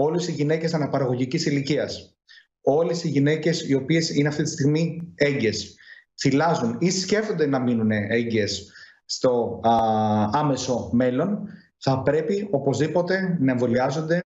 όλες οι γυναίκες αναπαραγωγικής ηλικίας, όλες οι γυναίκες οι οποίες είναι αυτή τη στιγμή έγκες, θυλάζουν ή σκέφτονται να μείνουν έγκες στο άμεσο μέλλον, θα πρέπει οπωσδήποτε να εμβολιάζονται